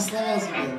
Aslan Hazretleri.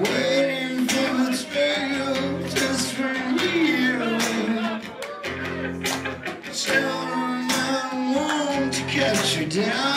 Waiting for the spell to catch you down.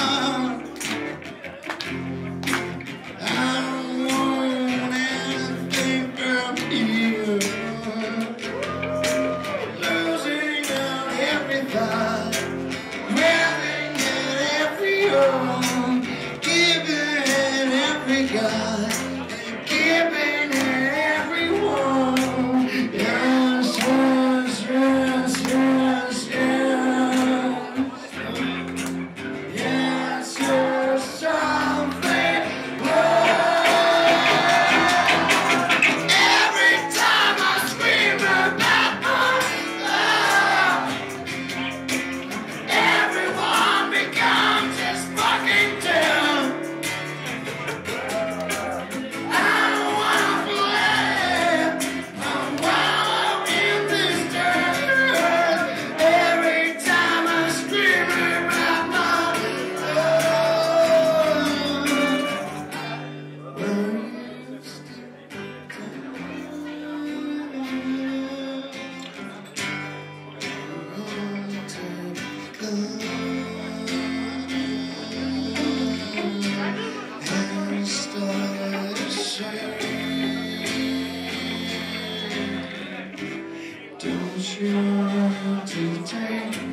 you to take.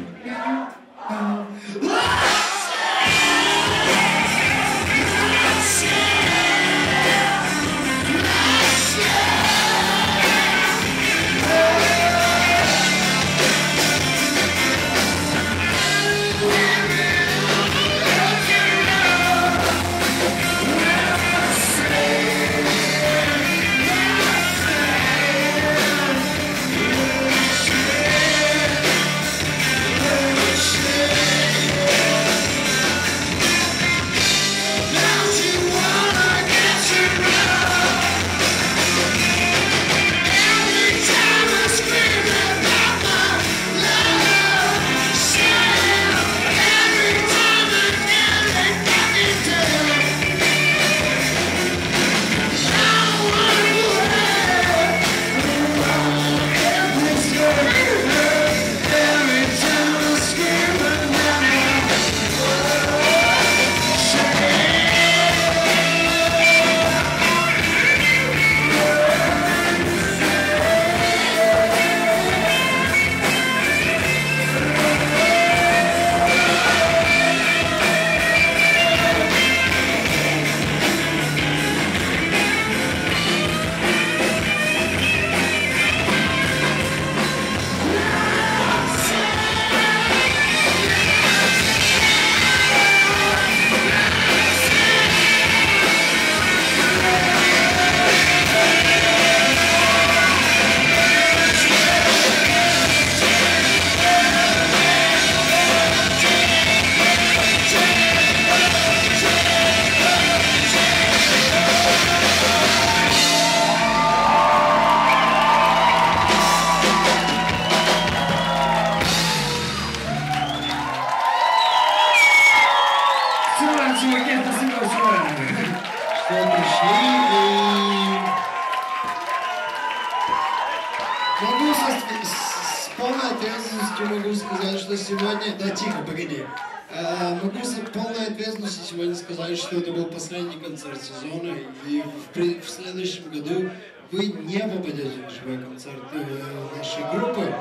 Полной ответственностью могу сказать, что сегодня... Да, тихо, погоди. Э, могу с полной ответственностью сегодня сказать, что это был последний концерт сезона, и в, в следующем году вы не попадете на живой концерт э, нашей группы.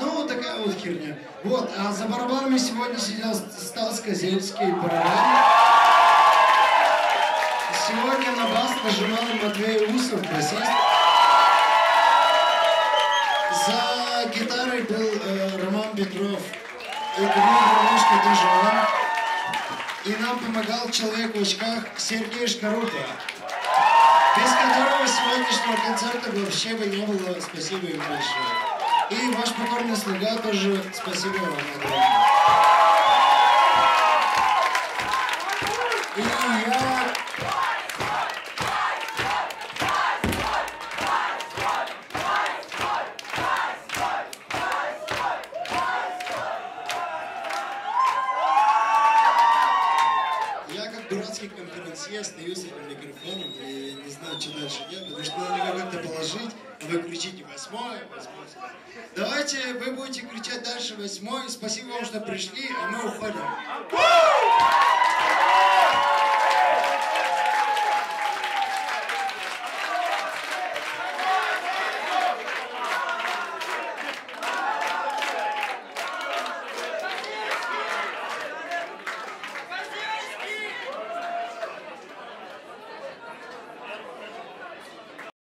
Ну, такая вот херня. Вот, а за барабанами сегодня сидел Стас Козельский, барабан. Сегодня на бас нажимал Матвей Усов, басист. И нам помогал человек в очках Сергей Шкарупа. Без которого сегодняшнего концерта вообще бы не было. Спасибо им большое. И ваш покорный слуга тоже спасибо вам огромное. И Я а вы кричите восьмой. Давайте вы будете кричать дальше восьмой. Спасибо вам, что пришли, а мы уходим.